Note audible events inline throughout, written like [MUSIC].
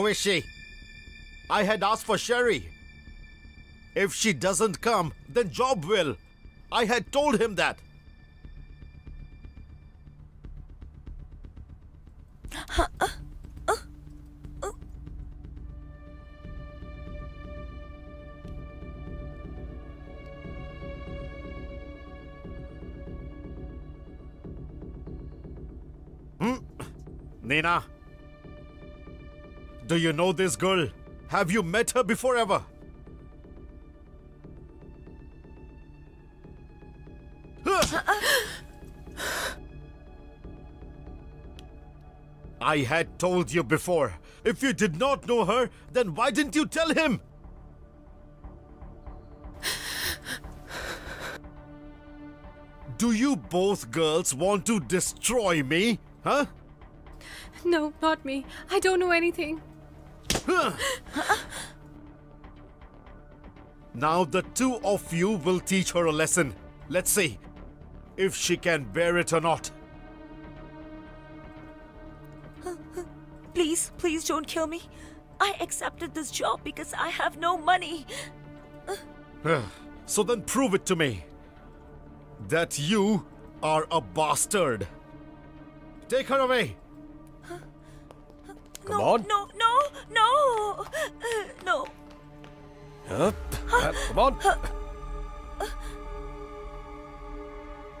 Who is she? I had asked for Sherry. If she doesn't come, then Job will. I had told him that. Hmm? Nina, do you know this girl? Have you met her before ever? I had told you before. If you did not know her, then why didn't you tell him? Do you both girls want to destroy me? Huh? No, not me. I don't know anything. Now the two of you will teach her a lesson. Let's see if she can bear it or not. Please, please don't kill me. I accepted this job because I have no money. [SIGHS] So then prove it to me that you are a bastard. Take her away. Come no, on. No, no, no, Uh, no. Up. Uh, come on.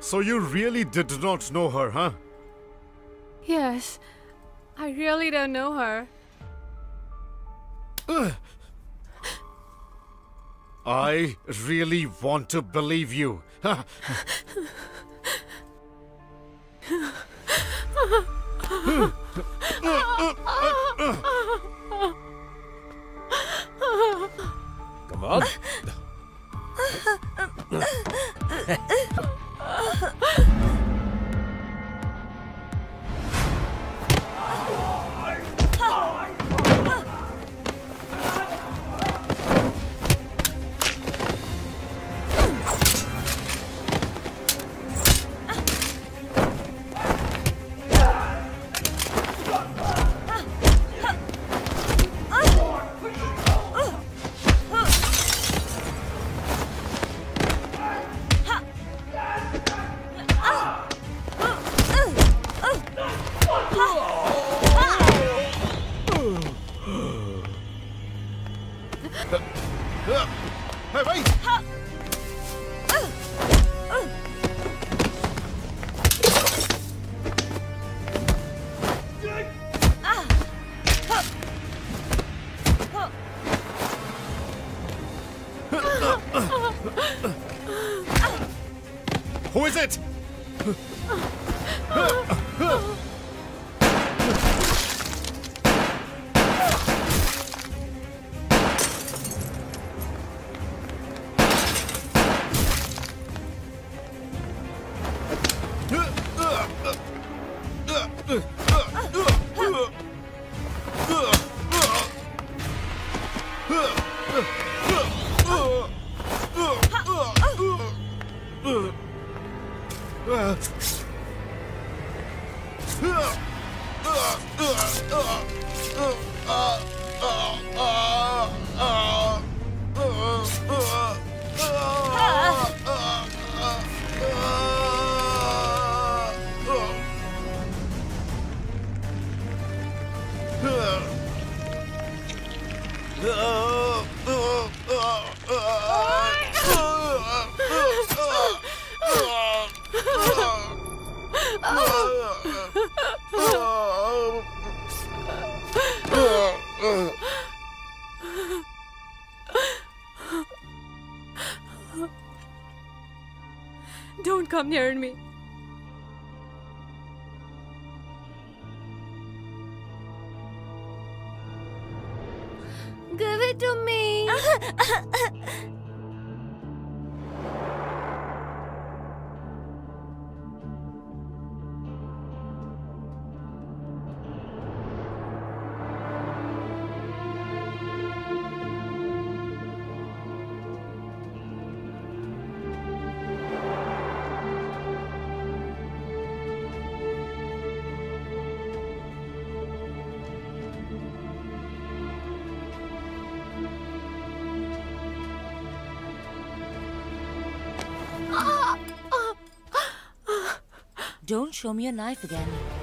So you really did not know her, huh? Yes. I really don't know her. I really want to believe you. [LAUGHS] Come on. Don't Don't show me your knife again.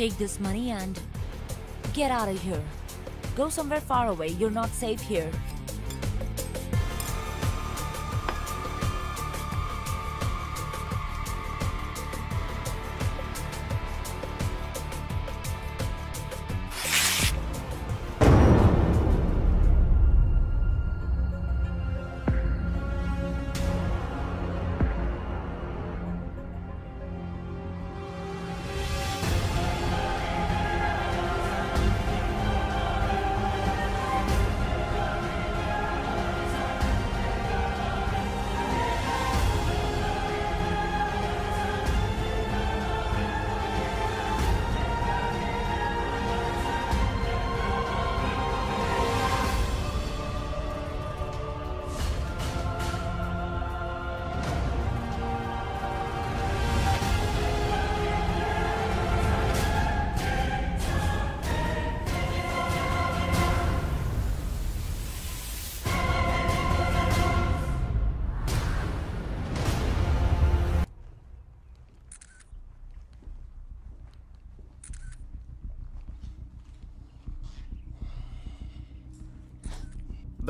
Take this money and get out of here. Go somewhere far away. You're not safe here.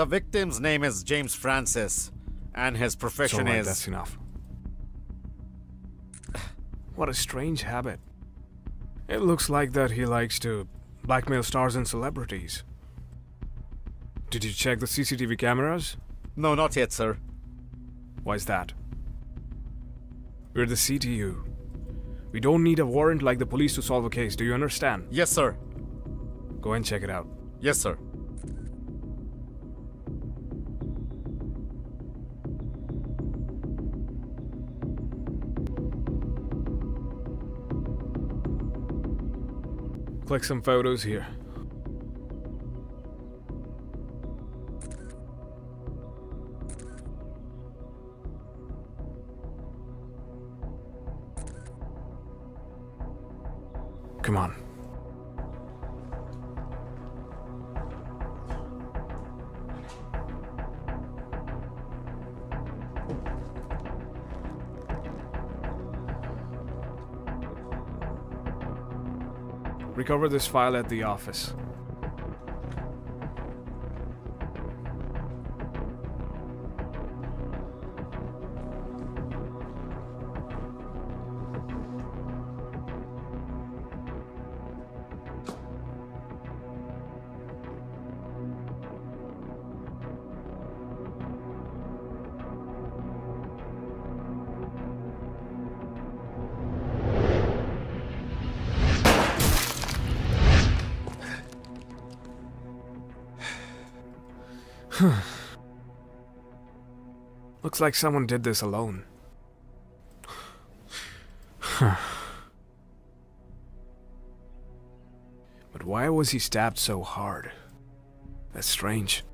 The victim's name is James Francis, and his profession alright, is. that's enough. [SIGHS] What a strange habit. It looks like that he likes to blackmail stars and celebrities. Did you check the CCTV cameras? No, not yet, sir. Why's that? We're the CTU. We don't need a warrant like the police to solve a case, do you understand? Yes, sir. Go and check it out. Yes, sir. Click some photos here. Come on. Recover this file at the office. [SIGHS] Looks like someone did this alone. [SIGHS] but why was he stabbed so hard? That's strange.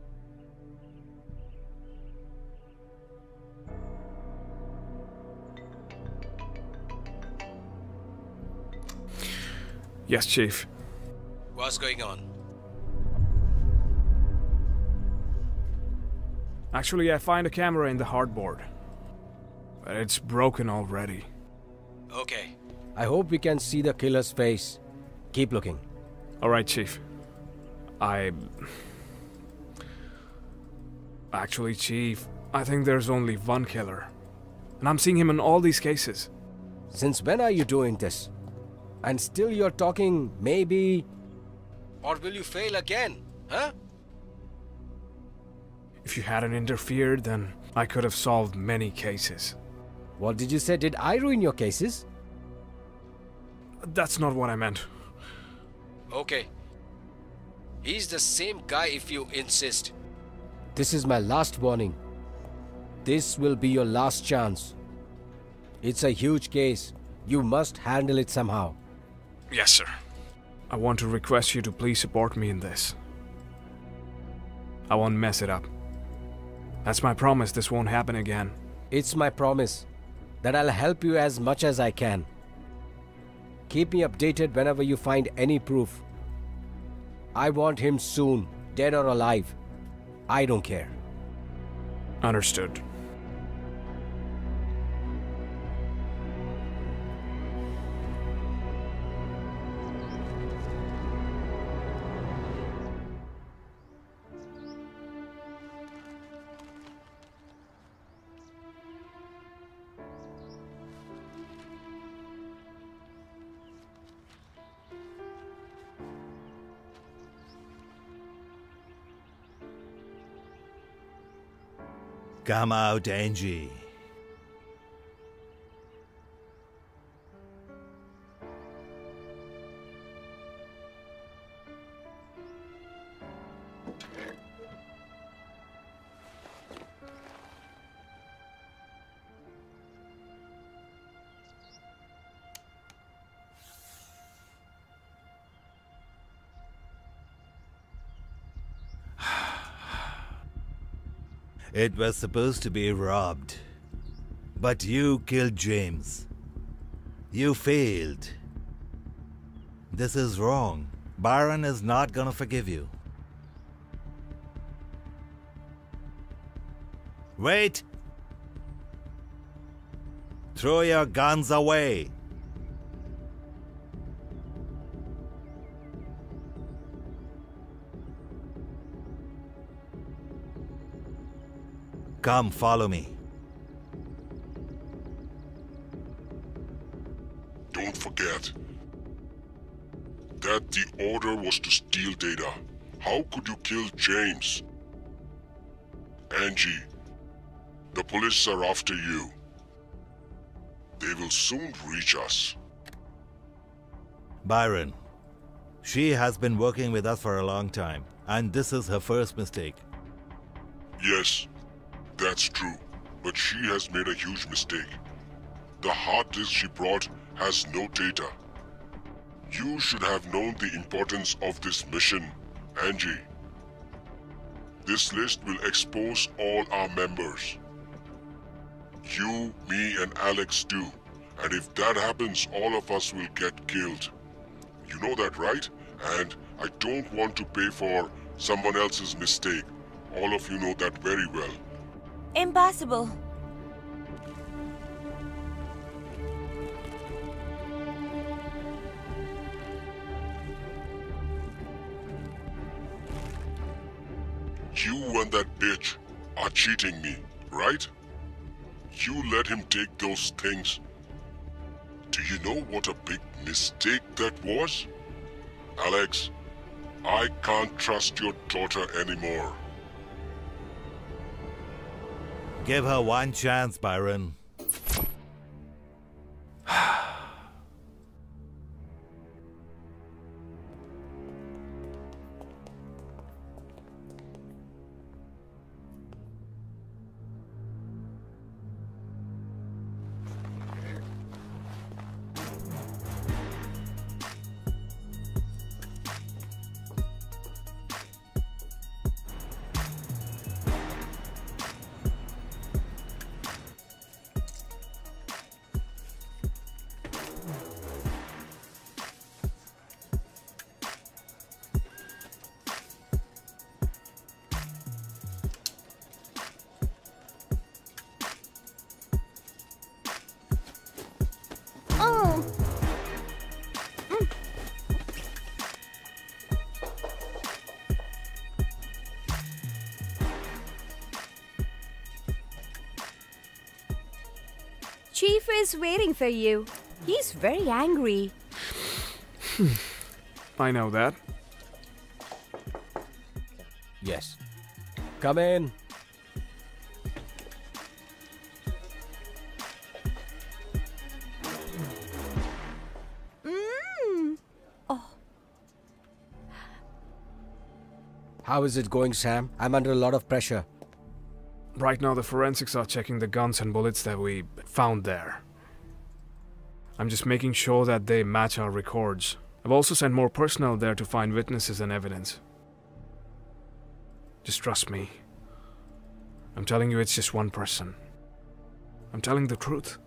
Yes, Chief. What's going on? Actually, I find a camera in the hardboard. But it's broken already. Okay. I hope we can see the killer's face. Keep looking. Alright, Chief. I. Actually, Chief, I think there's only one killer. And I'm seeing him in all these cases. Since when are you doing this? And still you're talking maybe. Or will you fail again? Huh? If you hadn't interfered, then I could have solved many cases. What did you say? Did I ruin your cases? That's not what I meant. Okay. He's the same guy if you insist. This is my last warning. This will be your last chance. It's a huge case. You must handle it somehow. Yes, sir. I want to request you to please support me in this. I won't mess it up. That's my promise, this won't happen again. It's my promise that I'll help you as much as I can. Keep me updated whenever you find any proof. I want him soon, dead or alive. I don't care. Understood. Come out, It was supposed to be robbed. But you killed James. You failed. This is wrong. Byron is not gonna forgive you. Wait! Throw your guns away. Come, follow me. Don't forget that the order was to steal data. How could you kill James? Angie, the police are after you. They will soon reach us. Byron, she has been working with us for a long time, and this is her first mistake. Yes, that's true. But she has made a huge mistake. The hard disk she brought has no data. You should have known the importance of this mission, Angie. This list will expose all our members. You, me, and Alex too. And if that happens, all of us will get killed. You know that, right? And I don't want to pay for someone else's mistake. All of you know that very well. Impossible. You and that bitch are cheating me, right? You let him take those things. Do you know what a big mistake that was? Alex, I can't trust your daughter anymore. Give her one chance, Byron. Is waiting for you. He's very angry. Hmm. I know that. Yes. Come in. Mmm. Oh. How is it going, Sam? I'm under a lot of pressure. Right now, the forensics are checking the guns and bullets that we found there. I'm just making sure that they match our records. I've also sent more personnel there to find witnesses and evidence. Just trust me. I'm telling you, it's just one person. I'm telling the truth.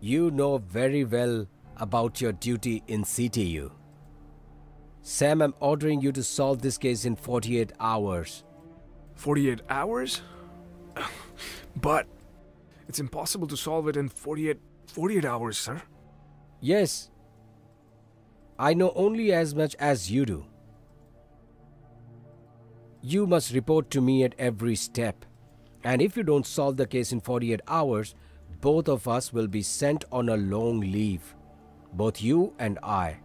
You know very well about your duty in CTU. Sam, I'm ordering you to solve this case in 48 hours. 48 hours? [SIGHS] but it's impossible to solve it in 48, 48 hours, sir. Yes. I know only as much as you do. You must report to me at every step. And if you don't solve the case in 48 hours, both of us will be sent on a long leave. Both you and I.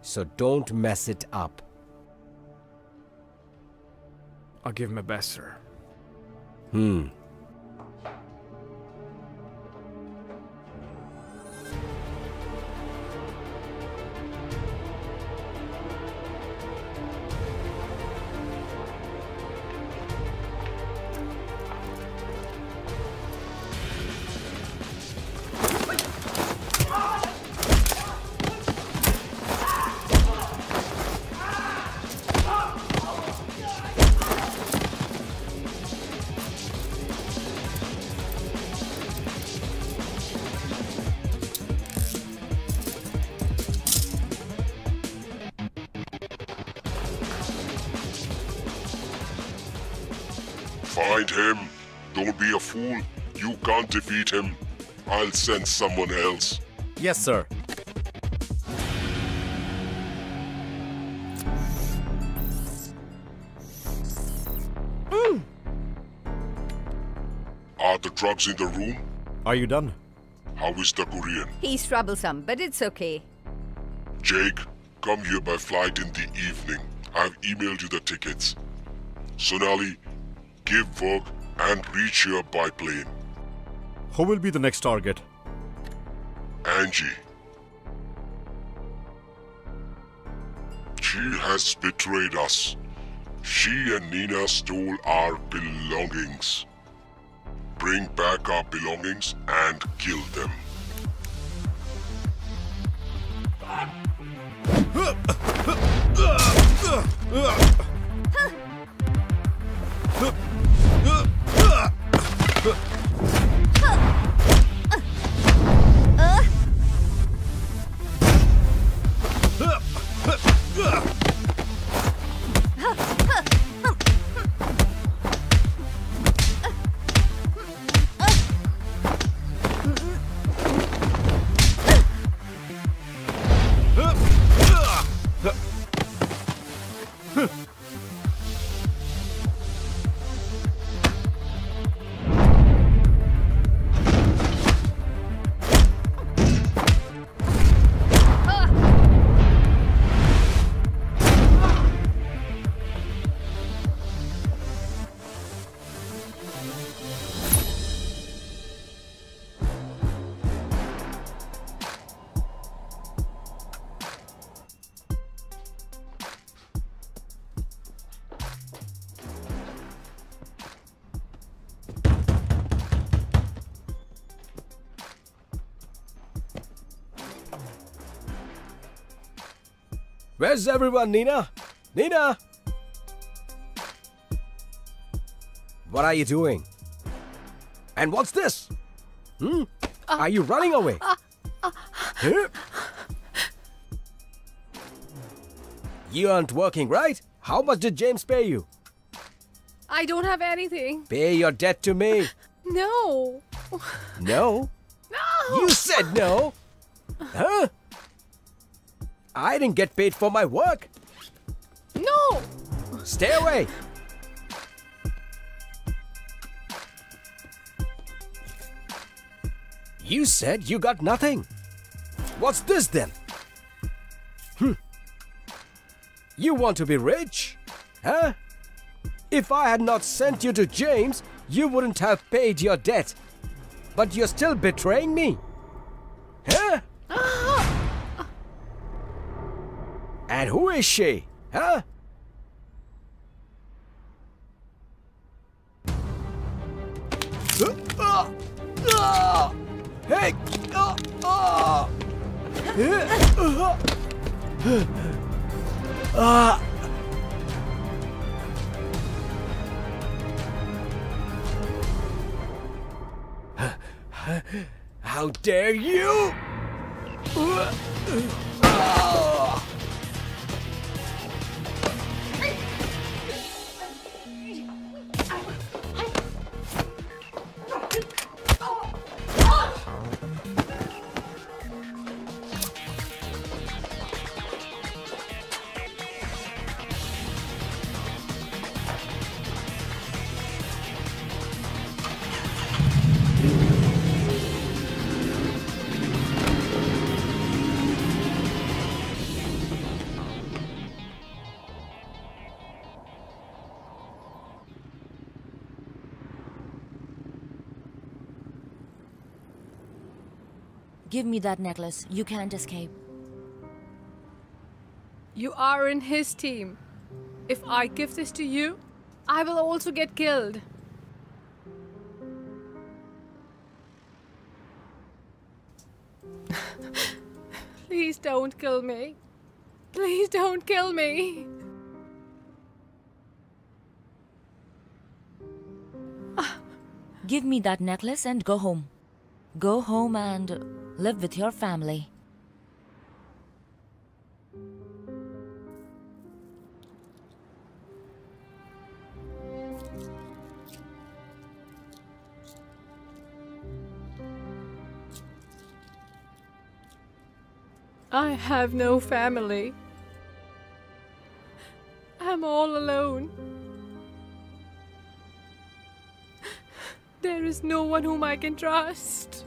So don't mess it up. I'll give my best, sir. Hmm. I'll send someone else. Yes, sir. Hmm. Are the drugs in the room? Are you done? How is the Korean? He's troublesome, but it's okay. Jake, come here by flight in the evening. I've emailed you the tickets. Sonali, give work and reach here by plane. Who will be the next target? Angie. She has betrayed us. She and Nina stole our belongings. Bring back our belongings and kill them. Where's everyone, Nina? Nina! What are you doing? And what's this? Hmm? Uh. Are you running away? Uh, uh. Huh? You aren't working, right? How much did James pay you? I don't have anything. Pay your debt to me. No. No? [LAUGHS] No. You said no! Huh? I didn't get paid for my work. No. Stay away. You said you got nothing. What's this then? Hmm. You want to be rich? Huh? If I had not sent you to James, you wouldn't have paid your debt. But you're still betraying me? Huh? And who is she? Huh? Hey! Ah. How dare you! Give me that necklace. You can't escape. You are in his team. If I give this to you, I will also get killed. [LAUGHS] Please don't kill me. Please don't kill me. Give me that necklace and go home. Go home and live with your family. I have no family. I'm all alone. There is no one whom I can trust.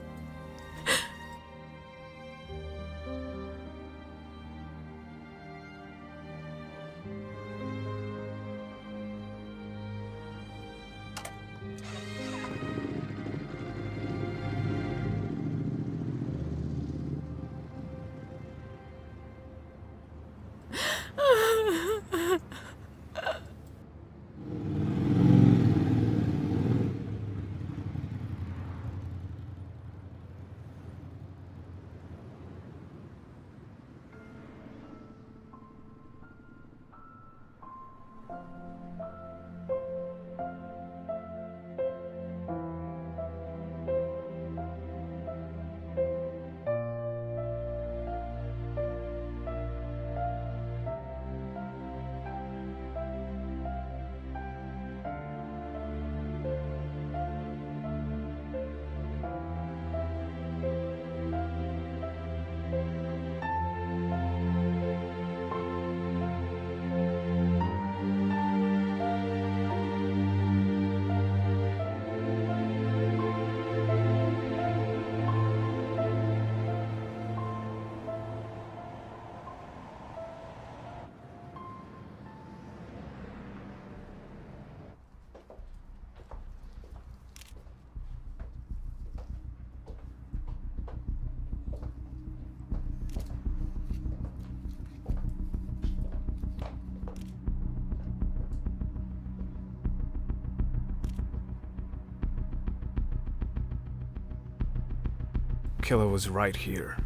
Killer was right here.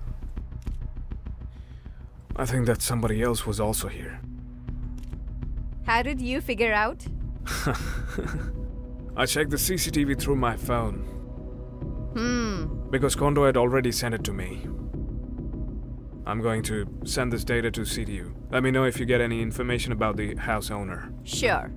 I think that somebody else was also here. How did you figure out? [LAUGHS] I checked the CCTV through my phone. Hmm. Because Kondo had already sent it to me. I'm going to send this data to CTU. Let me know if you get any information about the house owner. Sure.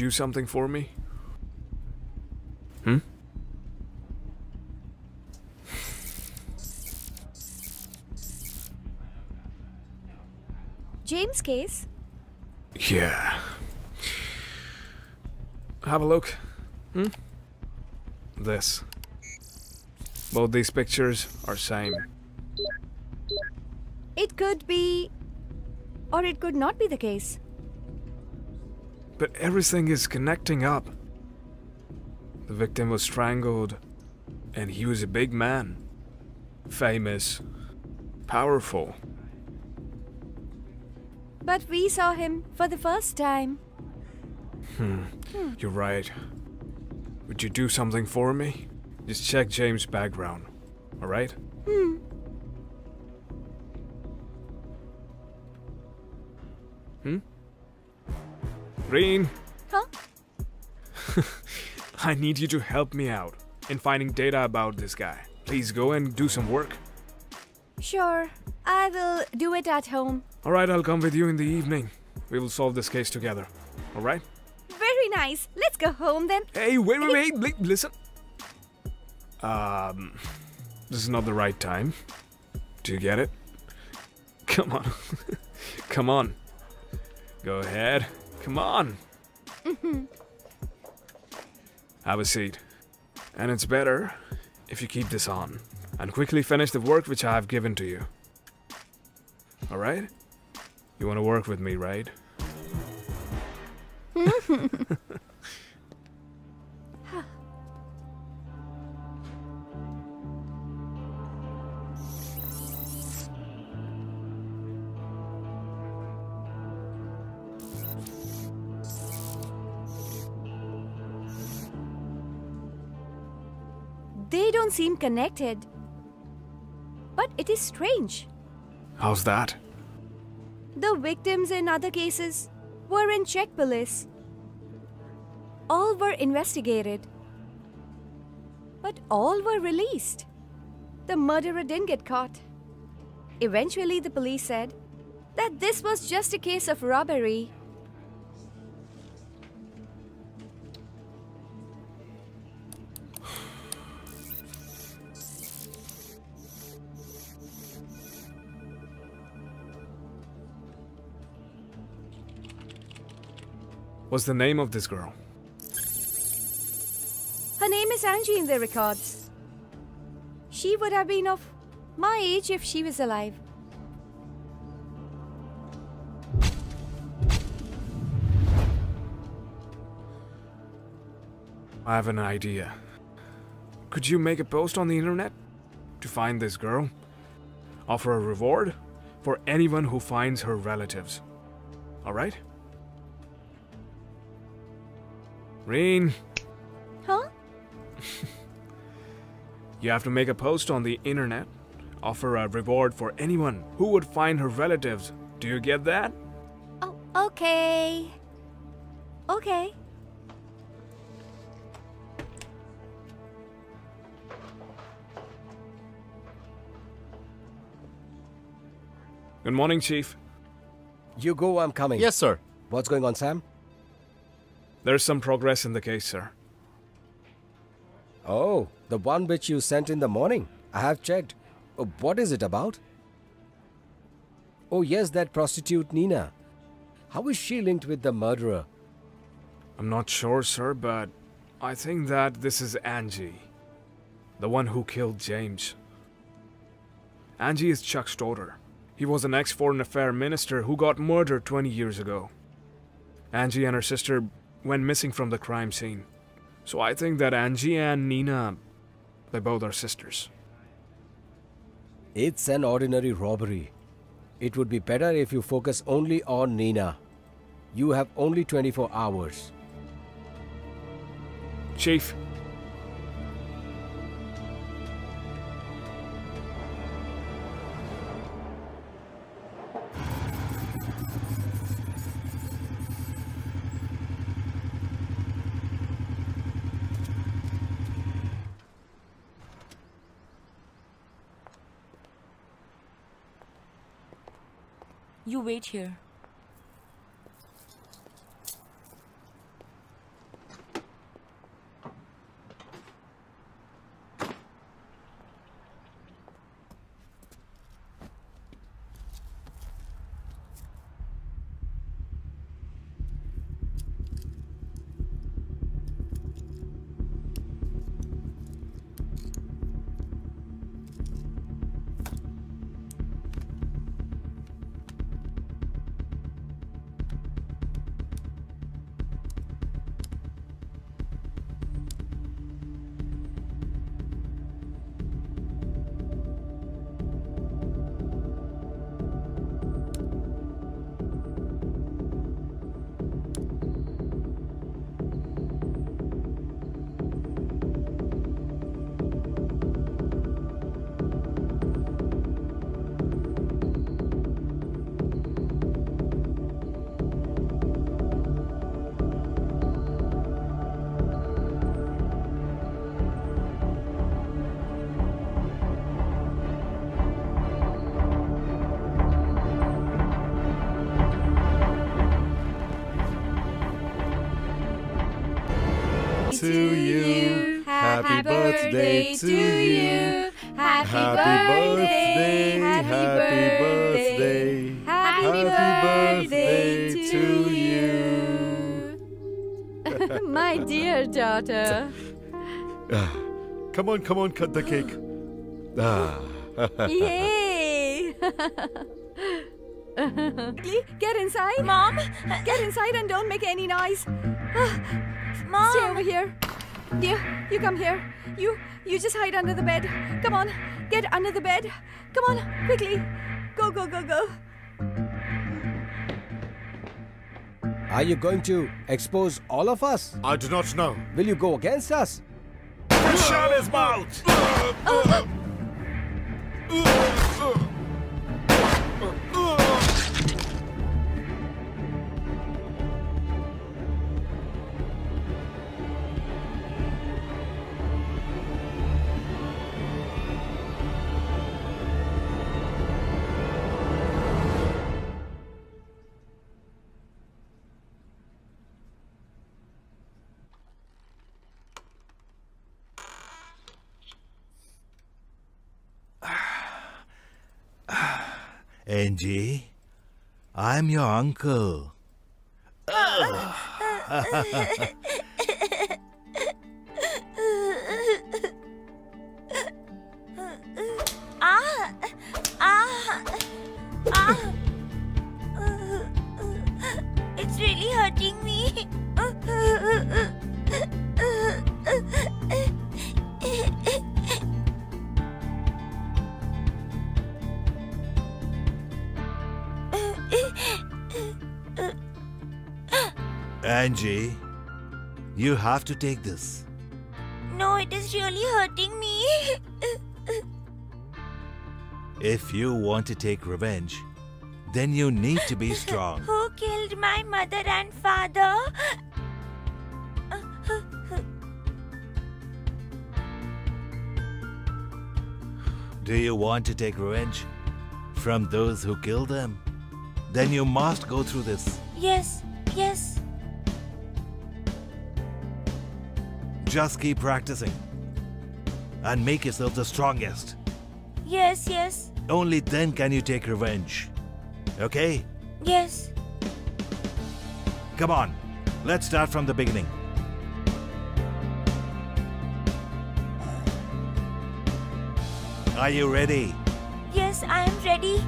Do something for me? Hmm? James' case? Yeah. Have a look. Hmm? This. Both these pictures are same. It could be. Or it could not be the case. But everything is connecting up. The victim was strangled, and he was a big man. Famous. Powerful. But we saw him for the first time. Hmm. You're right. Would you do something for me? Just check James' background. Alright? Green, Huh? [LAUGHS] I need you to help me out in finding data about this guy. Please go and do some work. Sure. I will do it at home. Alright, I'll come with you in the evening. We will solve this case together. Alright? Very nice. Let's go home then. Hey, wait, wait, wait, li- listen. Um, this is not the right time. Do you get it? Come on. [LAUGHS] Come on. Go ahead. Come on. Mm-hmm. Have a seat. And it's better if you keep this on and quickly finish the work which I have given to you. Alright? You want to work with me, right? [LAUGHS] Don't seem connected. But it is strange. How's that? The victims in other cases were in Czech police. All were investigated. But all were released. The murderer didn't get caught. Eventually, the police said that this was just a case of robbery. What's the name of this girl? Her name is Angie in the records. She would have been of my age if she was alive. I have an idea. Could you make a post on the internet to find this girl? Offer a reward for anyone who finds her relatives. Alright? Reen, Huh? [LAUGHS] you have to make a post on the internet. Offer a reward for anyone who would find her relatives. Do you get that? Oh, okay. Okay. Good morning, Chief. You go, I'm coming. Yes, sir. What's going on, Sam? There's some progress in the case, sir. Oh, the one which you sent in the morning. I have checked. Uh, What is it about? Oh, yes, that prostitute Nina. How is she linked with the murderer? I'm not sure, sir, but I think that this is Angie. The one who killed James. Angie is Chuck's daughter. He was an ex foreign affair minister who got murdered 20 years ago. Angie and her sister went missing from the crime scene. So I think that Angie and Nina, they both are sisters. It's an ordinary robbery. It would be better if you focus only on Nina. You have only 24 hours. Chief, Wait here. Happy birthday to you. Happy Happy birthday. Happy birthday. Happy birthday to you. [LAUGHS] My dear daughter. Come on, come on, cut the cake. Ah. [LAUGHS] Yay! [LAUGHS] Get inside. Mom? Get inside and don't make any noise. Mom! Stay over here. Dear, you come here. You you just hide under the bed. Come on. Get under the bed. Come on, quickly. Go, go, go, go. Are you going to expose all of us? I do not know. Will you go against us? Shut his mouth! Oh, oh. Uh, uh. Uh, Angie, I'm your uncle. [LAUGHS] [LAUGHS] Angie, you have to take this. No, it is really hurting me. [LAUGHS] If you want to take revenge, then you need to be strong. [LAUGHS] Who killed my mother and father? [LAUGHS] Do you want to take revenge from those who killed them? Then you must go through this. Yes, yes. Just keep practicing and make yourself the strongest. Yes, yes, Only then can you take revenge. Okay? yes. Come on, let's start from the beginning. Are you ready? Yes, I am ready.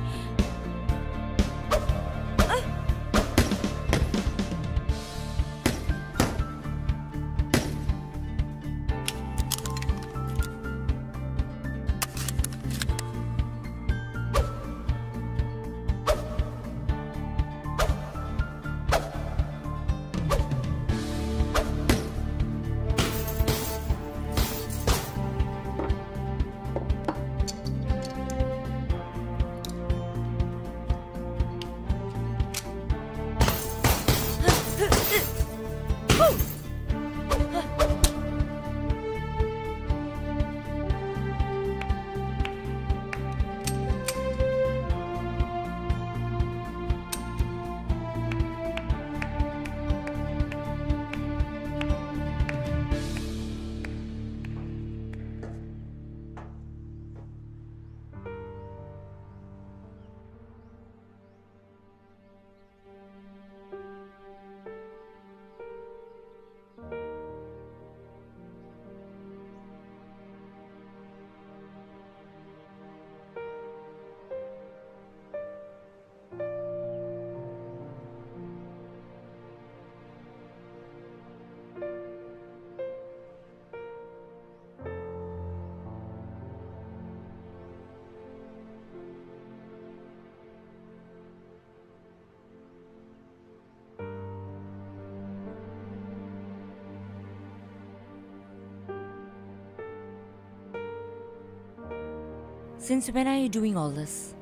Since when are you doing all this?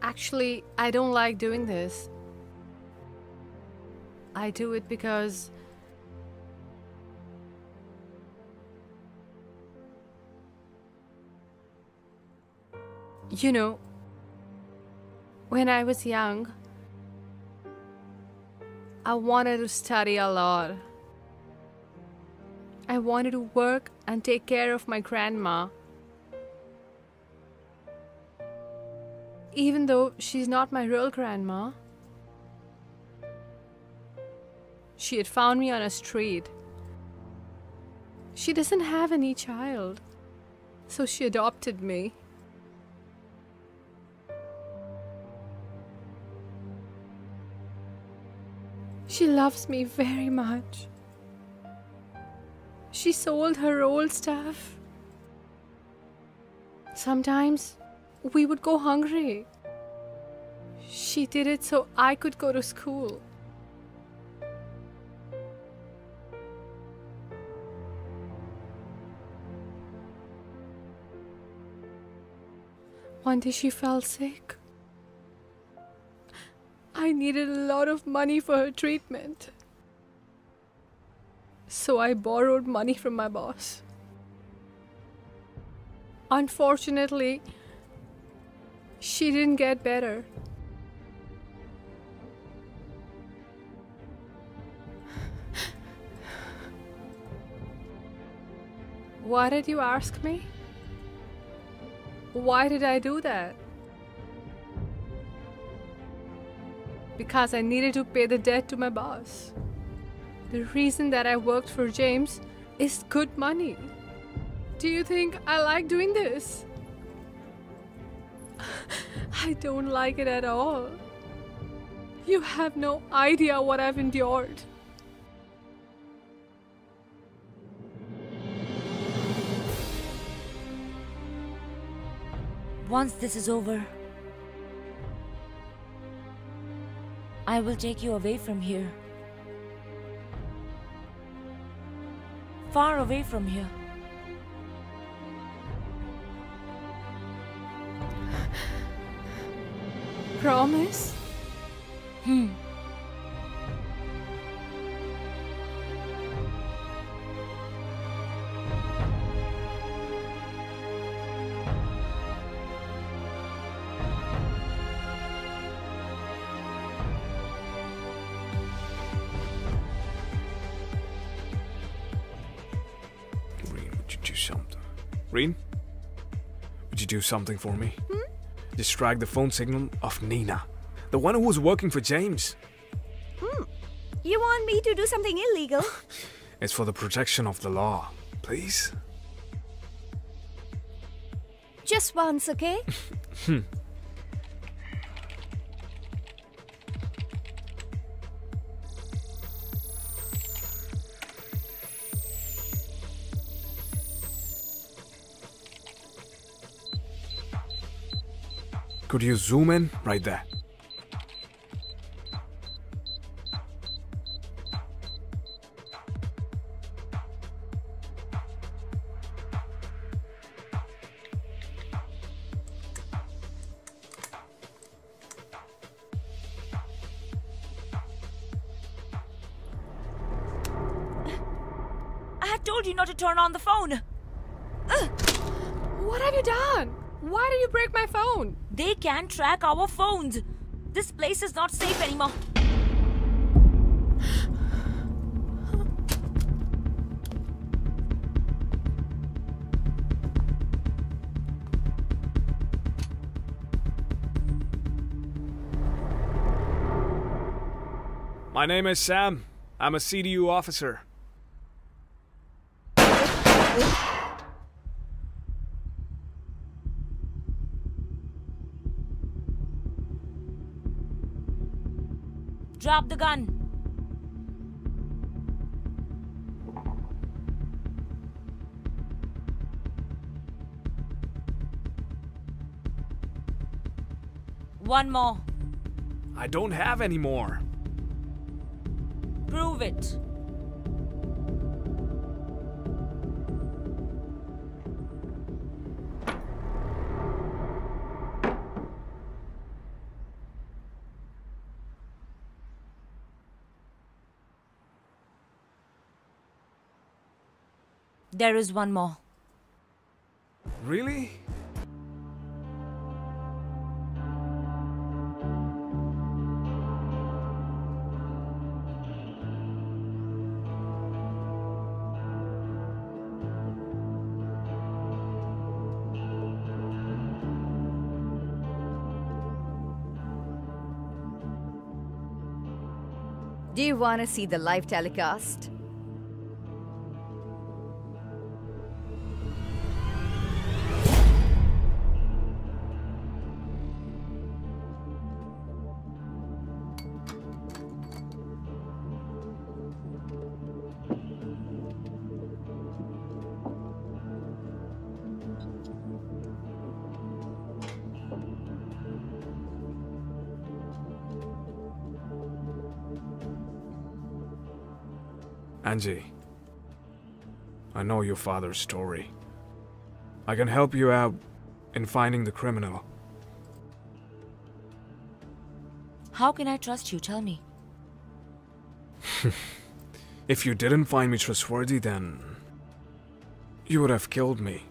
Actually, I don't like doing this. I do it because. You know, when I was young, I wanted to study a lot. I wanted to work and take care of my grandma. Even though she's not my real grandma. She had found me on a street. She doesn't have any child, so she adopted me. She loves me very much. She sold her old stuff. Sometimes we would go hungry. She did it so I could go to school. One day she fell sick. I needed a lot of money for her treatment. So I borrowed money from my boss. Unfortunately, she didn't get better. Why did you ask me? Why did I do that? Because I needed to pay the debt to my boss. The reason that I worked for James is good money. Do you think I like doing this? [LAUGHS] I don't like it at all. You have no idea what I've endured. Once this is over, I will take you away from here. Far away from here. Promise? Hmm. Do something for me? Hmm? Distract the phone signal of Nina, the one who was working for James. Hmm. You want me to do something illegal? [SIGHS] It's for the protection of the law. Please? Just once, okay? [LAUGHS] Hmm. Could you zoom in right there? Track our phones. This place is not safe anymore. My name is Sam. I'm a CDU officer. Drop the gun. One more. I don't have any more. Prove it. There is one more. Really? Do you want to see the live telecast? Angie, I know your father's story. I can help you out in finding the criminal. How can I trust you? Tell me. [LAUGHS] If you didn't find me trustworthy, then you would have killed me.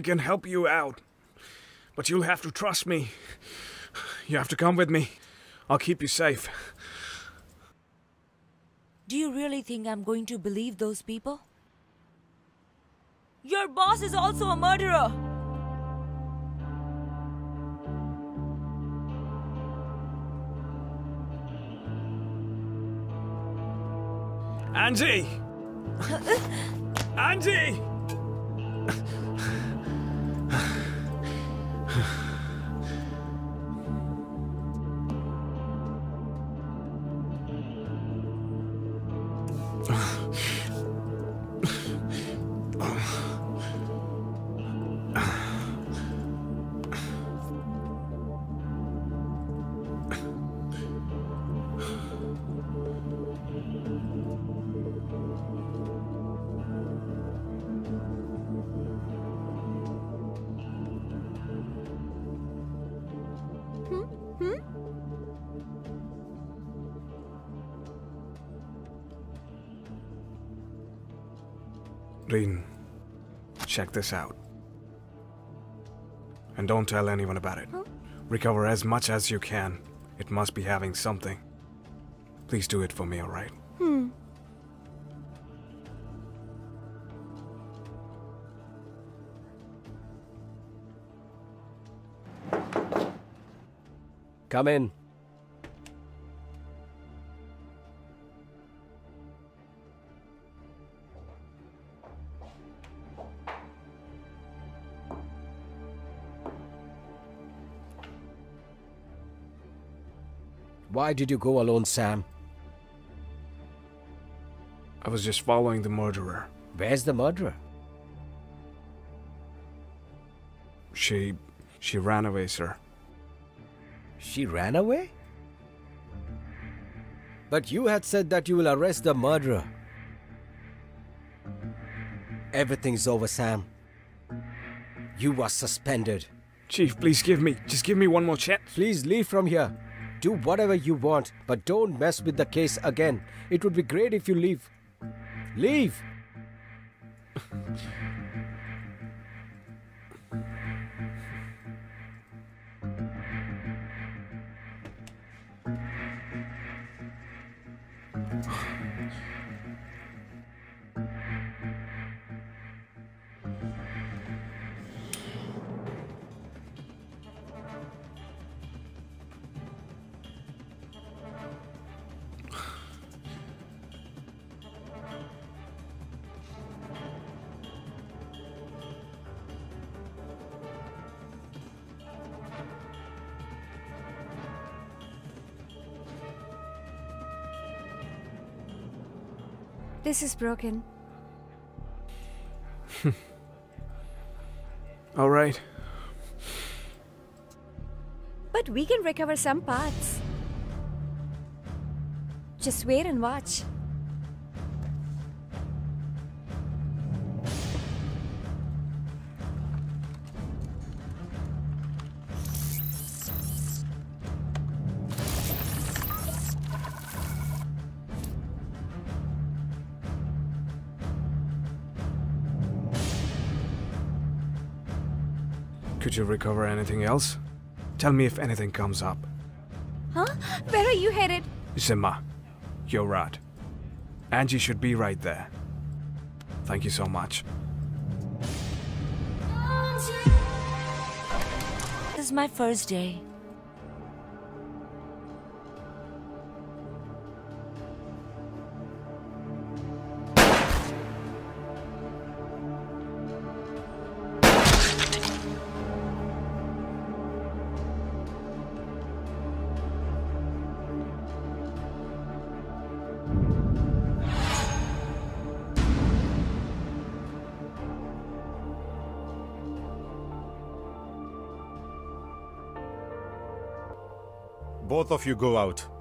I can help you out. But you'll have to trust me. You have to come with me. I'll keep you safe. Do you really think I'm going to believe those people? Your boss is also a murderer! Angie! [LAUGHS] Angie! Check this out. And don't tell anyone about it. Recover as much as you can. It must be having something. Please do it for me, alright? Hmm. Come in. Why did you go alone, Sam? I was just following the murderer. Where's the murderer? She. she ran away, sir. She ran away? But you had said that you will arrest the murderer. Everything's over, Sam. You are suspended. Chief, please give me. Just give me one more chance. Please leave from here. Do whatever you want, but don't mess with the case again. It would be great if you leave. Leave! This is broken. [LAUGHS] Alright. But we can recover some parts. Just wait and watch. Could you recover anything else? Tell me if anything comes up. Huh? Where are you headed? Zimma, you're right. Angie should be right there. Thank you so much. This is my first day. Both of you go out.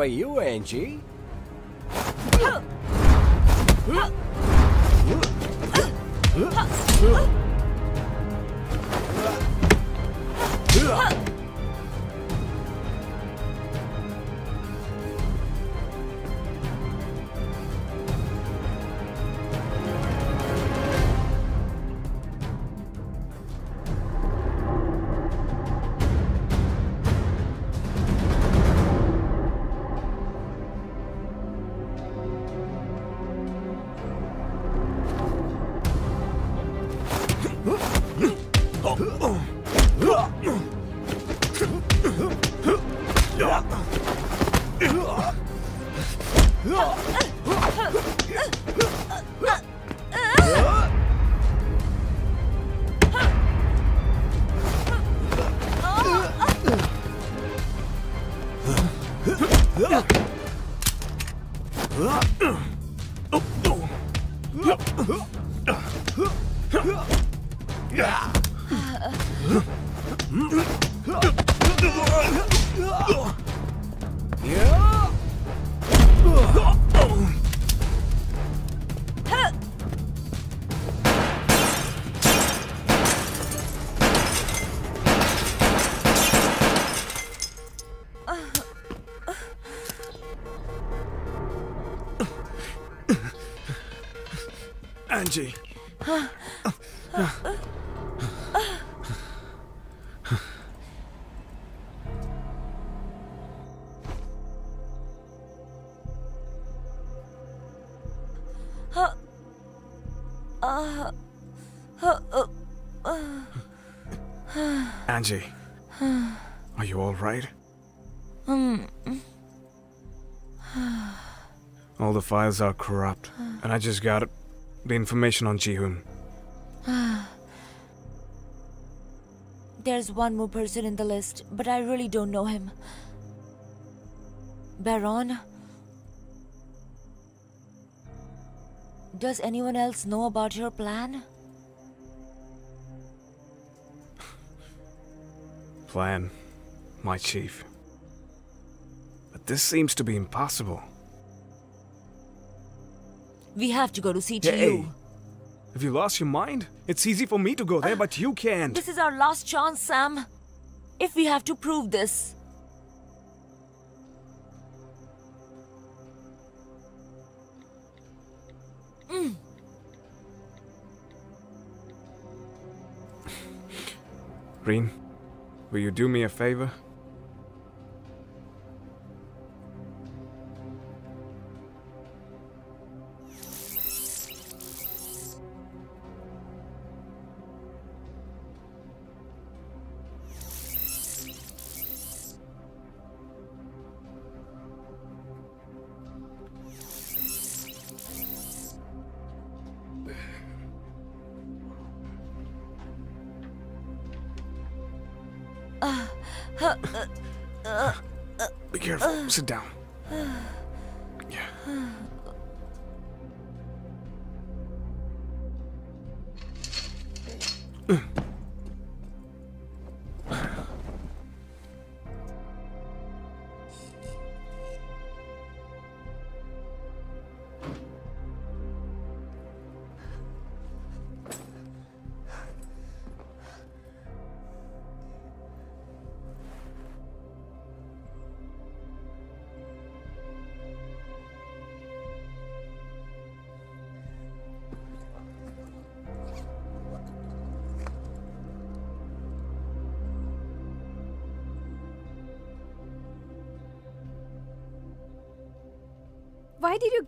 Are you, Angie? Angie. Angie. Are you alright? Um. All the files are corrupt, and I just got the information on Jihoon. [SIGHS] There's one more person in the list, but I really don't know him. Baron? Does anyone else know about your plan? Plan, my chief. But this seems to be impossible. We have to go to see Hey, have you lost your mind? It's easy for me to go there, but you can't. This is our last chance, Sam. If we have to prove this. Mm. Reen, will you do me a favor?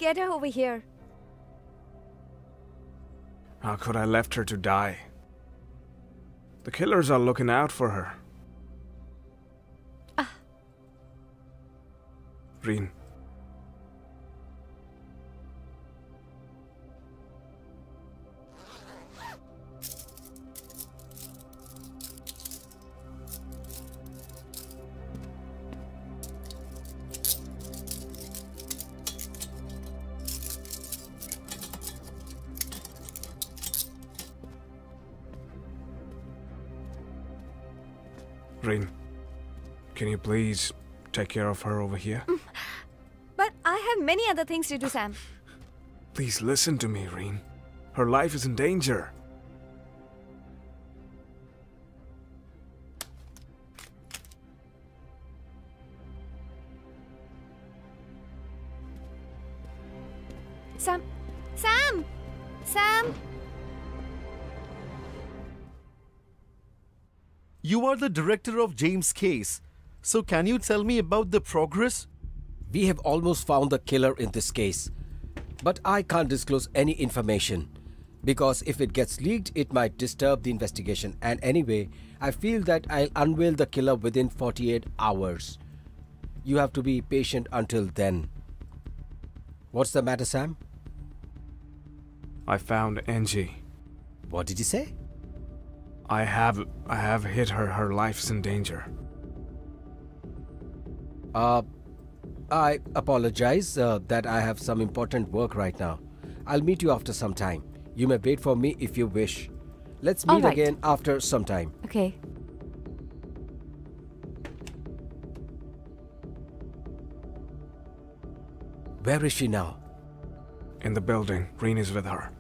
Get her over here? How could I left her to die? The killers are looking out for her. Ah. Reen. Can you please take care of her over here? Mm. But I have many other things to do, Sam. Please listen to me, Reen. Her life is in danger. Sam! Sam! Sam! You are the director of James' case. So can you tell me about the progress? We have almost found the killer in this case. But I can't disclose any information. Because if it gets leaked, it might disturb the investigation. And anyway, I feel that I'll unveil the killer within 48 hours. You have to be patient until then. What's the matter, Sam? I found Angie. What did you say? I have I have hit her. Her life's in danger. Uh, I apologize uh, that I have some important work right now. I'll meet you after some time. You may wait for me if you wish. Let's meet right. again after some time. Okay. Where is she now? In the building, Reen is with her.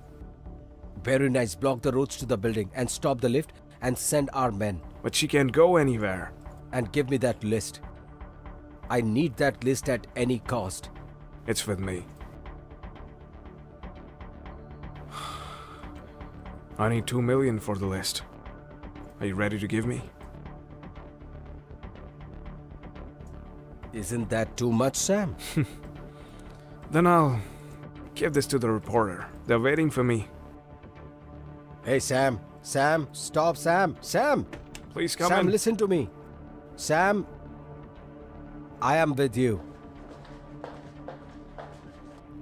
Very nice. Block the roads to the building and stop the lift and send our men. But she can't go anywhere. And give me that list. I need that list at any cost. It's with me. I need two million for the list. Are you ready to give me? Isn't that too much, Sam? [LAUGHS] Then I'll give this to the reporter. They're waiting for me. Hey, Sam. Sam, stop, Sam. Sam! Please come Sam, in. listen to me. Sam, I am with you.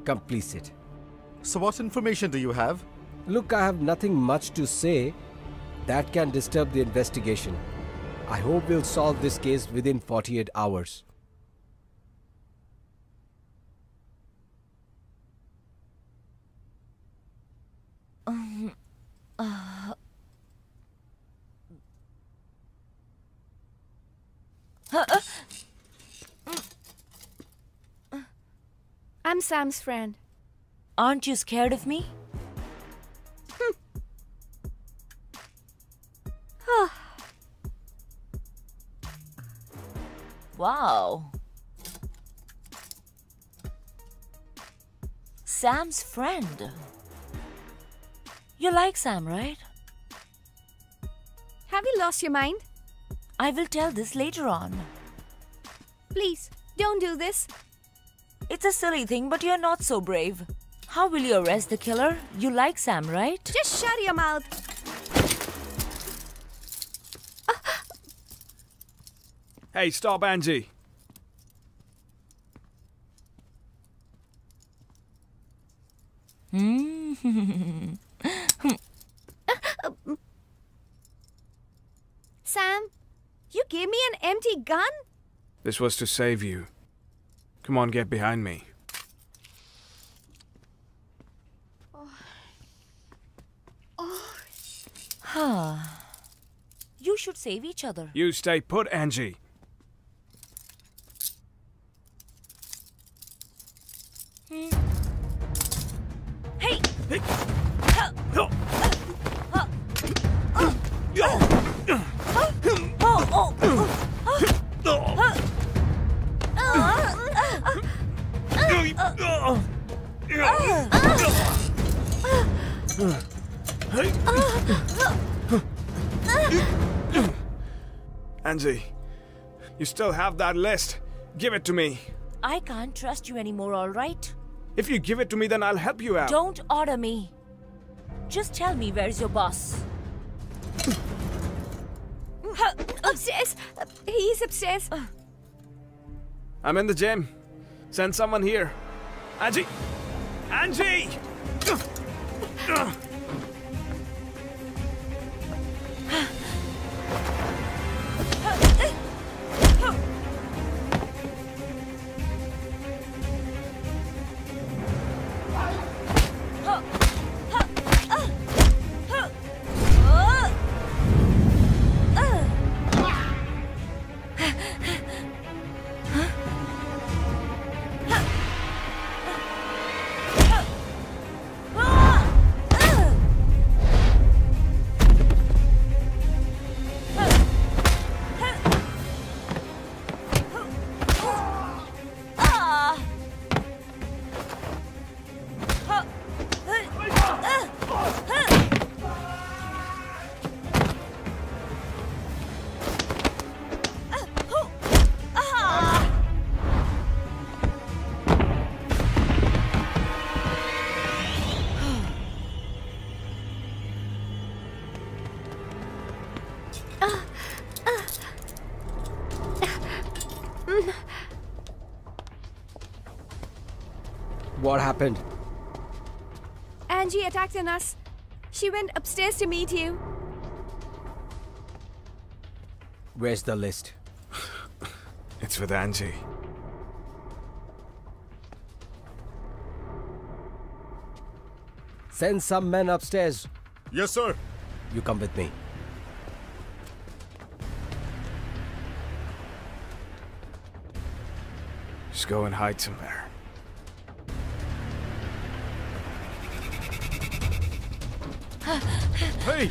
Come, please sit. So what information do you have? Look, I have nothing much to say that can disturb the investigation. I hope we'll solve this case within 48 hours. Um, uh, uh, I'm Sam's friend. Aren't you scared of me? [SIGHS] wow. Sam's friend. You like Sam, right? Have you lost your mind? I will tell this later on. Please, don't do this. It's a silly thing, but you're not so brave. How will you arrest the killer? You like Sam, right? Just shut your mouth. Hey, stop, Angie. [LAUGHS] Sam, you gave me an empty gun? This was to save you. Come on, get behind me. You should save each other. You stay put, Angie. Hey! Oh, oh. Angie, you still have that list. Give it to me. I can't trust you anymore, alright? If you give it to me, then I'll help you out. Don't order me. Just tell me where's your boss. Upstairs. Uh, He's upstairs. I'm in the gym. Send someone here. Angie! Angie! Angie attacked on us. She went upstairs to meet you. Where's the list? [LAUGHS] It's with Angie. Send some men upstairs. Yes, sir. You come with me. Just go and hide somewhere. Hey!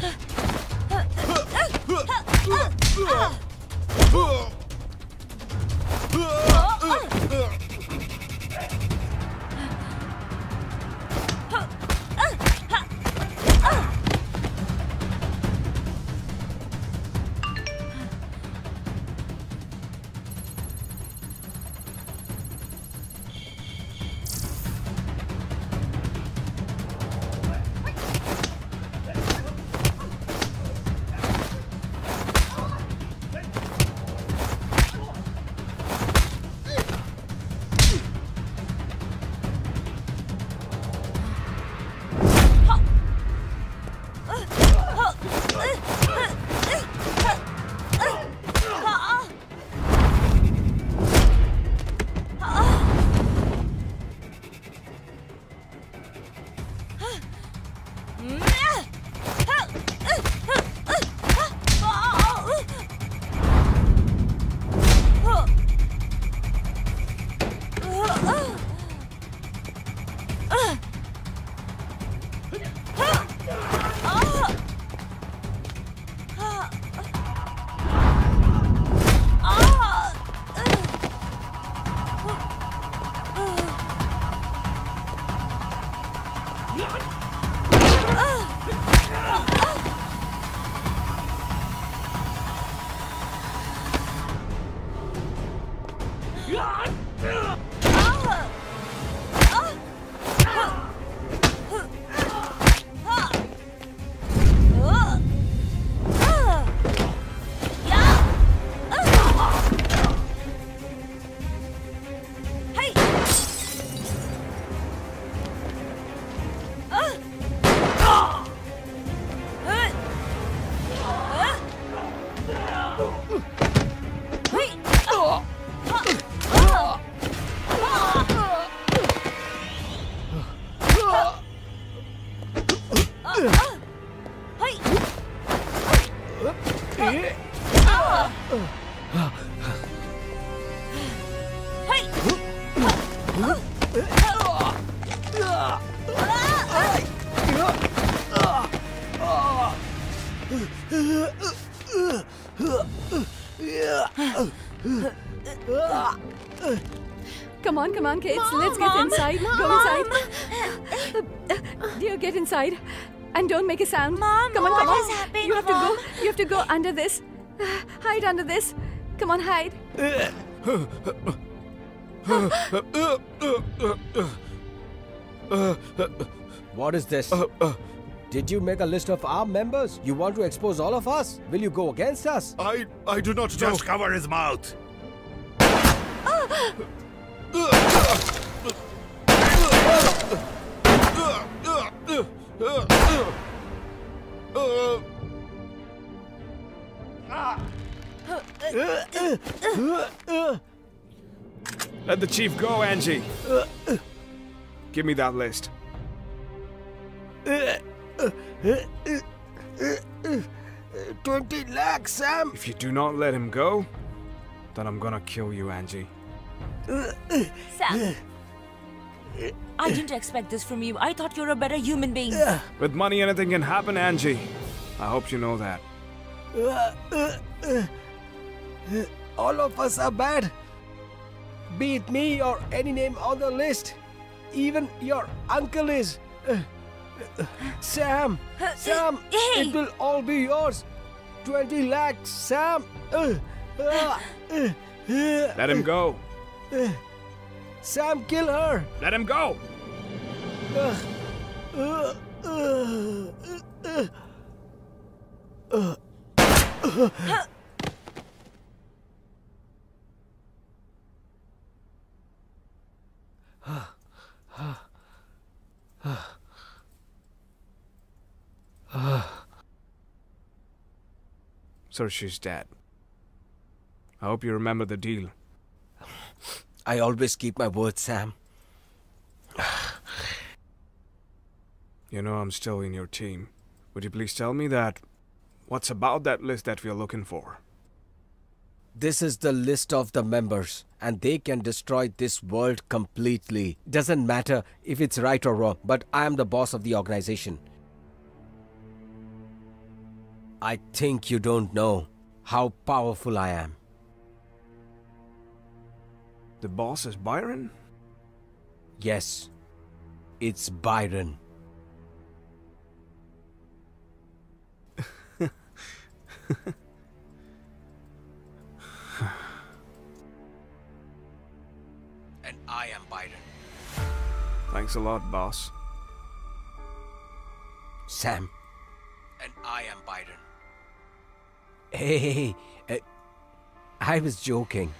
Come on, come on, kids. Let's get Mom, inside. Go Mom. inside. Dear, get inside. And don't make a sound. Mom, come on, what come on. is happening, You have to go. You have to go under this. Hide under this. Come on, hide. What is this? Did you make a list of our members? You want to expose all of us? Will you go against us? I I do not know. Just cover his mouth. [LAUGHS] Let the chief go, Angie. Give me that list. Twenty lakhs, Sam. If you do not let him go, then I'm gonna kill you, Angie. Sam. I didn't expect this from you. I thought you were a better human being. With money, anything can happen, Angie. I hope you know that. All of us are bad. Be it me or any name on the list. Even your uncle is. Sam! Sam! Hey! It will all be yours! 20 lakhs, Sam! [SIGHS] Uh, uh, uh, Let him go. Uh, Sam, kill her! Let him go! Uh, uh, So she's dead. I hope you remember the deal. I always keep my word, Sam. [SIGHS] You know I'm still in your team. Would you please tell me that? What's about that list that we're looking for? This is the list of the members, and they can destroy this world completely. Doesn't matter if it's right or wrong, but I am the boss of the organization. I think you don't know how powerful I am. The boss is Byron? Yes, it's Byron. [SIGHS] and I am Byron. Thanks a lot, boss. Sam. And I am Byron. Hey, hey, hey, uh, I was joking.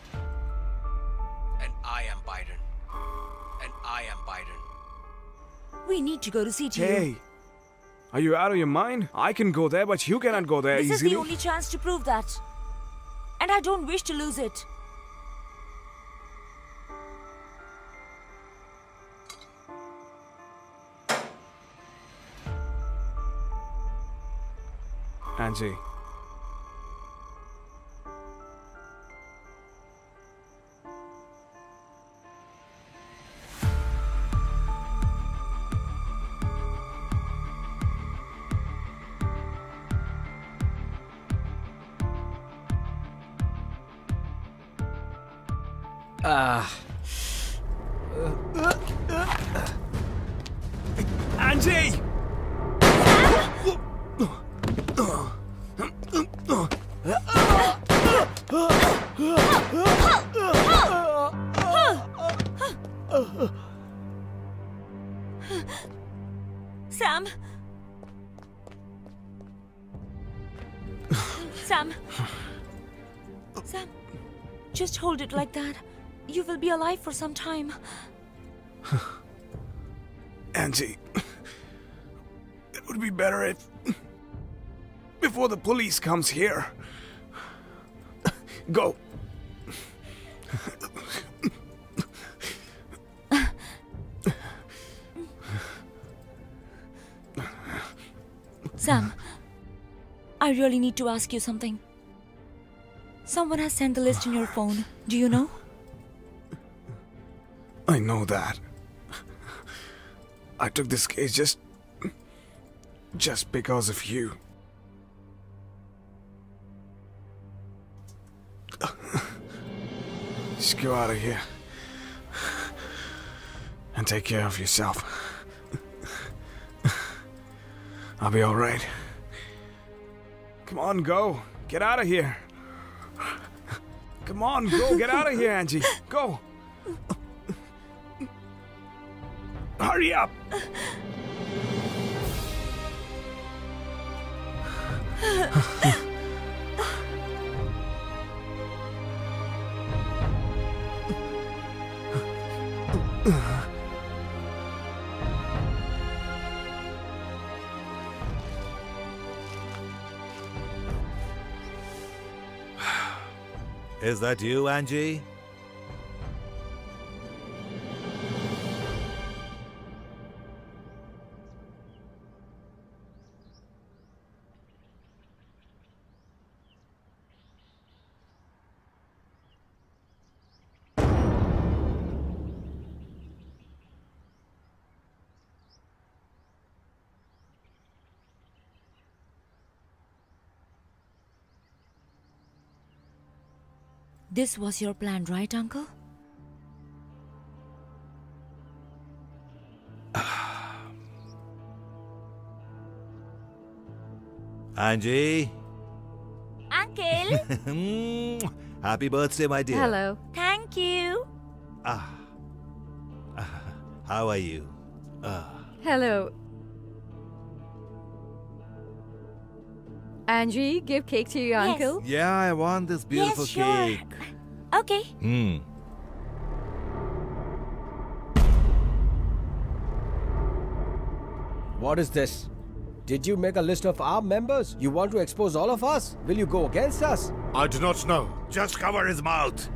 And I am Byron. And I am Byron. We need to go to CTU. Hey! Are you out of your mind? I can go there, but you cannot go there This is the only chance to prove that. And I don't wish to lose it. Angie. That. You will be alive for some time. [SIGHS] Angie, [SIGHS] it would be better if. [SIGHS] before the police comes here. Go. Sam, I really need to ask you something. Someone has sent the list in your phone. Do you know? I know that. I took this case just. just because of you. Just go out of here. And take care of yourself. I'll be alright. Come on, go. Get out of here. Come on, go. Get out of here, Angie. Go. Hurry up. [LAUGHS] Is that you, Angie? This was your plan, right, Uncle? [SIGHS] Angie? Uncle? [LAUGHS] Happy birthday, my dear. Hello. Thank you. Ah. Ah, [LAUGHS] How are you? Ah. Hello. Angie, give cake to your Yes. uncle. Yeah, I want this beautiful yes, sure. cake. Okay. Hmm. What is this? Did you make a list of our members? You want to expose all of us? Will you go against us? I do not know. Just cover his mouth.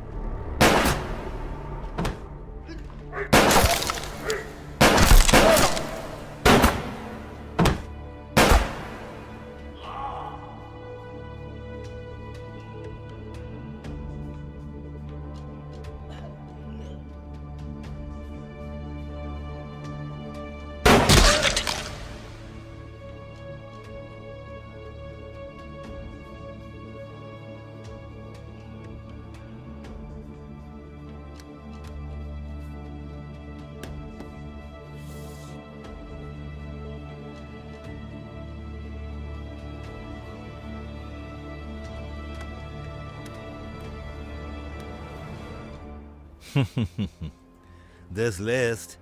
[LAUGHS] this list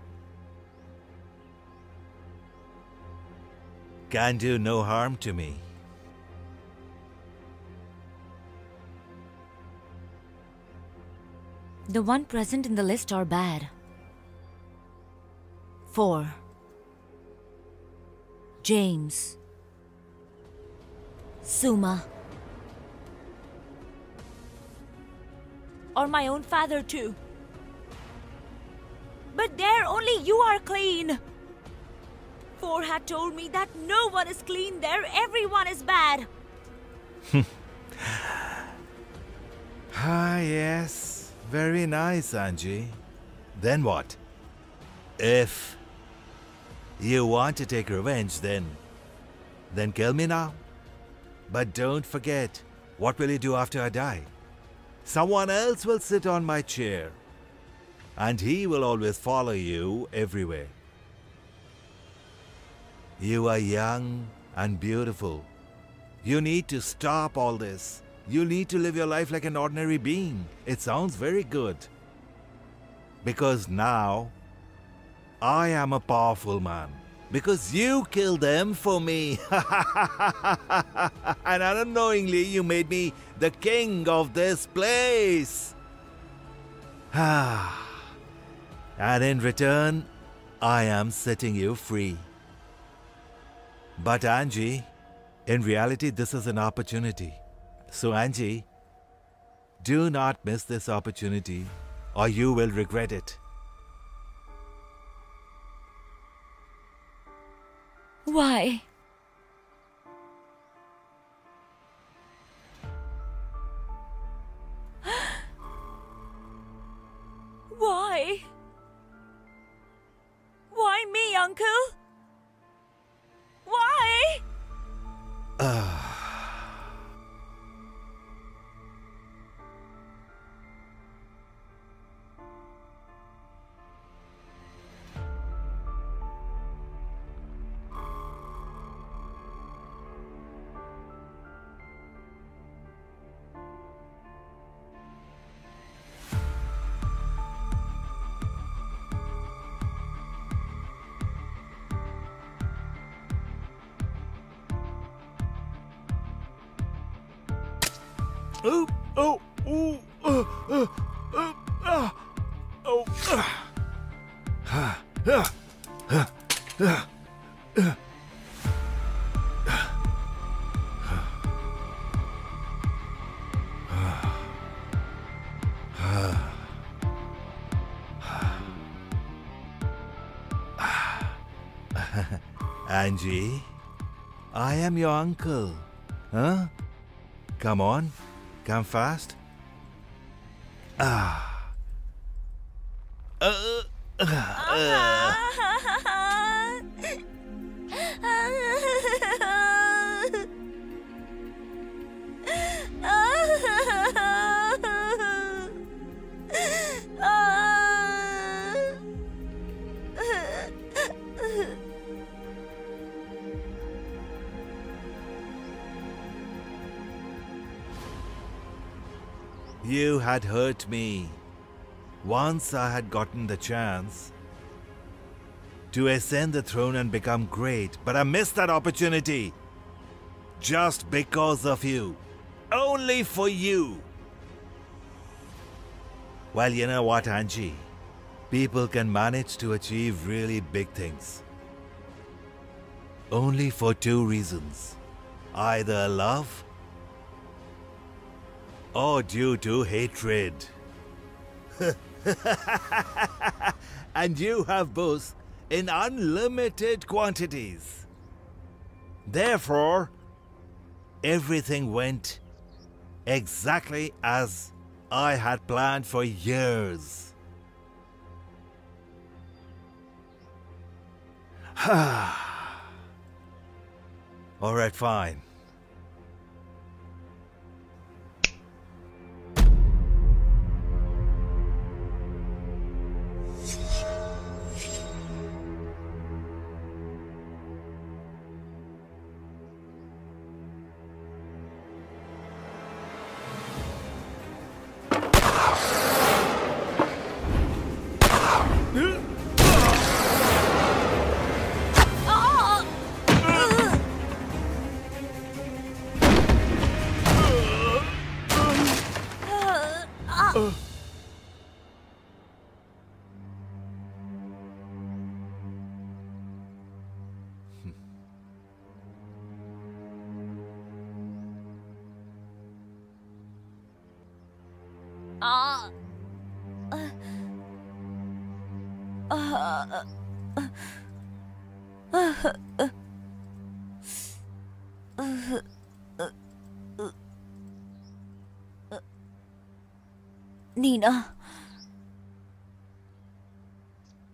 can do no harm to me. The one present in the list are bad. 4. James. Suma. Or my own father, too. There only you are clean. Four had told me that no one is clean there, everyone is bad. [LAUGHS] Ah, yes. Very nice, Angie. Then what? If you want to take revenge, then. then kill me now. But don't forget, what will you do after I die? Someone else will sit on my chair. And he will always follow you everywhere. You are young and beautiful. You need to stop all this. You need to live your life like an ordinary being. It sounds very good. Because now, I am a powerful man. Because you killed them for me. [LAUGHS] and unknowingly, you made me the king of this place. [SIGHS] Ah. And in return, I am setting you free. But Angie, in reality, this is an opportunity. So, Angie, do not miss this opportunity or you will regret it. Why? [GASPS] Why? Why me, Uncle? Why? Ah. Oh, oh, oh, uh, uh, uh, uh, oh. Angie, I am your uncle. Huh? Come on, come fast. Ah. Once I had gotten the chance to ascend the throne and become great, but I missed that opportunity. Just because of you. Only for you. Well, you know what, Angie? People can manage to achieve really big things. only for two reasons either love or due to hatred. [LAUGHS] [LAUGHS] and you have both in unlimited quantities. Therefore, everything went exactly as I had planned for years. [SIGHS] All right, fine. Nina.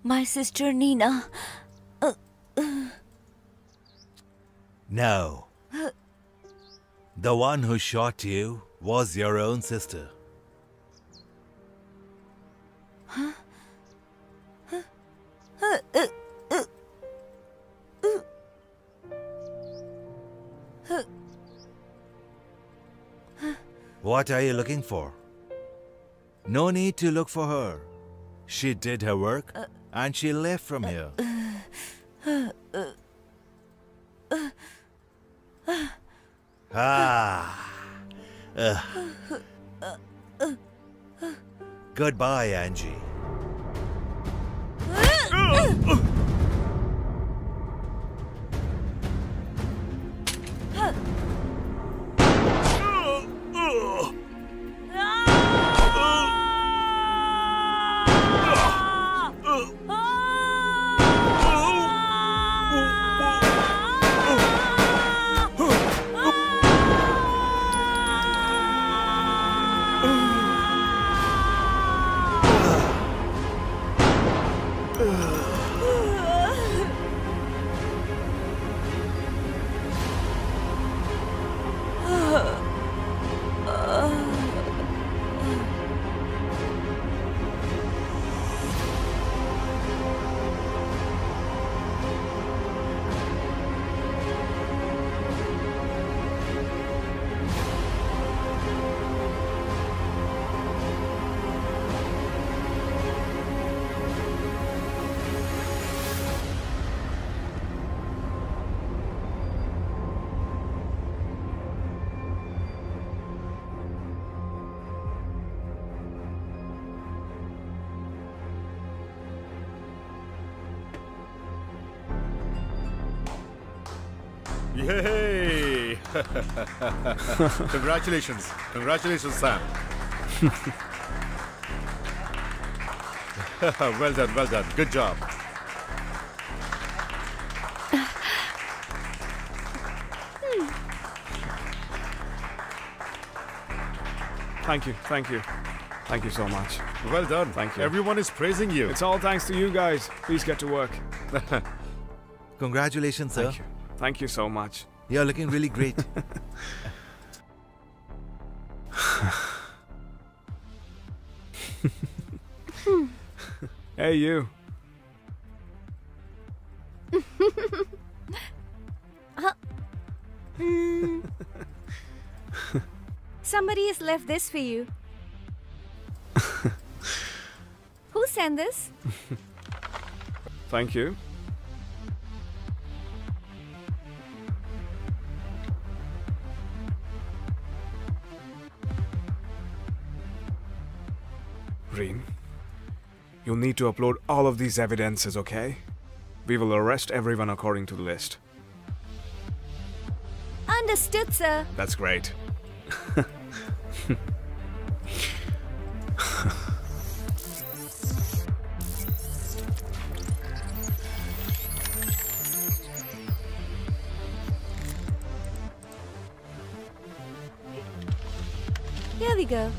My sister Nina. No. The one who shot you was your own sister. What are you looking for? No need to look for her. She did her work and she left from here. Ah. Ugh. Goodbye, Angie. Yay! [LAUGHS] Congratulations. Congratulations, Sam. [LAUGHS] well done, well done. Good job. Thank you, thank you. Thank you so much. Well done. Thank you. Everyone is praising you. It's all thanks to you guys. Please get to work. [LAUGHS] Congratulations, sir. Thank you. Thank you so much. You're looking really great. [LAUGHS] Hey, you. [LAUGHS] Somebody has left this for you. [LAUGHS] Who sent this? Thank you. You'll need to upload all of these evidences, okay? We will arrest everyone according to the list. Understood, sir. That's great. Here we go.